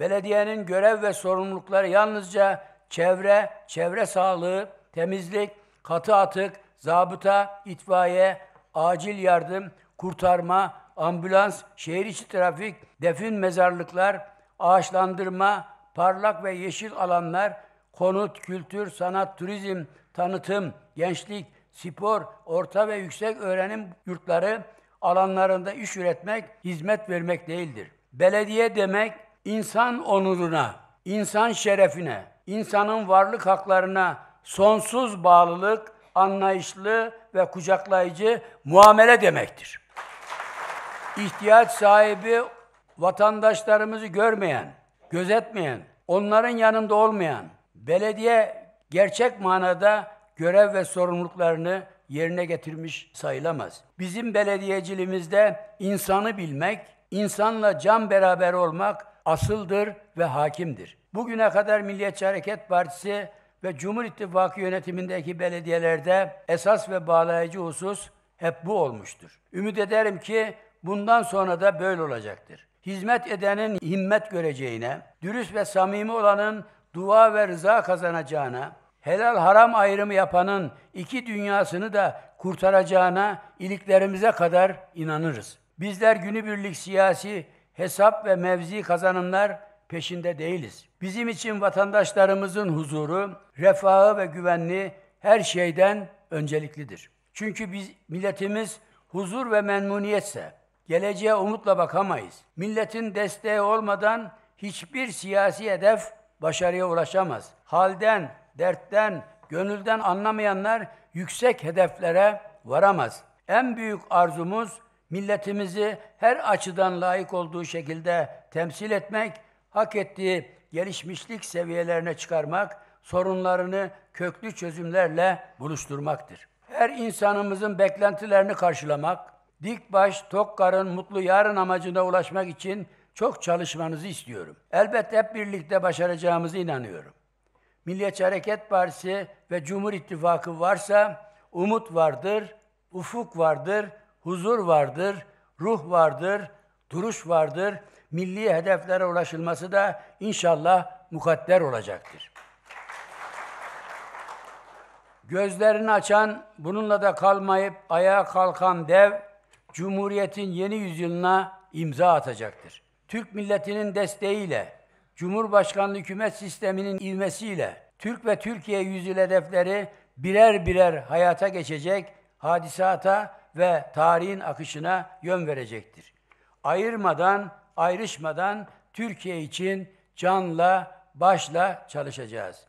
Belediyenin görev ve sorumlulukları yalnızca çevre, çevre sağlığı, temizlik, katı atık, zabıta, itfaiye, acil yardım, kurtarma, ambulans, şehir içi trafik, defin mezarlıklar, ağaçlandırma, parlak ve yeşil alanlar, konut, kültür, sanat, turizm, tanıtım, gençlik, spor, orta ve yüksek öğrenim yurtları alanlarında iş üretmek, hizmet vermek değildir. Belediye demek insan onuruna, insan şerefine, insanın varlık haklarına sonsuz bağlılık, anlayışlı ve kucaklayıcı muamele demektir. İhtiyaç sahibi vatandaşlarımızı görmeyen, gözetmeyen, onların yanında olmayan belediye gerçek manada görev ve sorumluluklarını yerine getirmiş sayılamaz. Bizim belediyeciliğimizde insanı bilmek, insanla can beraber olmak asıldır ve hakimdir. Bugüne kadar Milliyetçi Hareket Partisi ve Cumhur İttifakı yönetimindeki belediyelerde esas ve bağlayıcı husus hep bu olmuştur. Ümit ederim ki bundan sonra da böyle olacaktır. Hizmet edenin himmet göreceğine, dürüst ve samimi olanın dua ve rıza kazanacağına, helal haram ayrımı yapanın iki dünyasını da kurtaracağına iliklerimize kadar inanırız. Bizler günübirlik siyasi hesap ve mevzi kazanımlar peşinde değiliz. Bizim için vatandaşlarımızın huzuru, refahı ve güvenliği her şeyden önceliklidir. Çünkü biz milletimiz huzur ve memnuniyetse geleceğe umutla bakamayız. Milletin desteği olmadan hiçbir siyasi hedef başarıya ulaşamaz. Halden, dertten, gönülden anlamayanlar yüksek hedeflere varamaz. En büyük arzumuz milletimizi her açıdan layık olduğu şekilde temsil etmek, hak ettiği gelişmişlik seviyelerine çıkarmak, sorunlarını köklü çözümlerle buluşturmaktır. Her insanımızın beklentilerini karşılamak, dik baş, tok karın, mutlu yarın amacına ulaşmak için çok çalışmanızı istiyorum. Elbette hep birlikte başaracağımızı inanıyorum. Milliyetçi Hareket Partisi ve Cumhur İttifakı varsa umut vardır, ufuk vardır, huzur vardır, ruh vardır, duruş vardır. Milli hedeflere ulaşılması da inşallah mukadder olacaktır. Gözlerini açan, bununla da kalmayıp ayağa kalkan dev, Cumhuriyet'in yeni yüzyılına imza atacaktır. Türk milletinin desteğiyle, Cumhurbaşkanlığı hükümet sisteminin ivmesiyle, Türk ve Türkiye yüzyıl hedefleri birer birer hayata geçecek, hadisata ve tarihin akışına yön verecektir. Ayırmadan, ayrışmadan Türkiye için canla, başla çalışacağız.